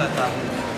это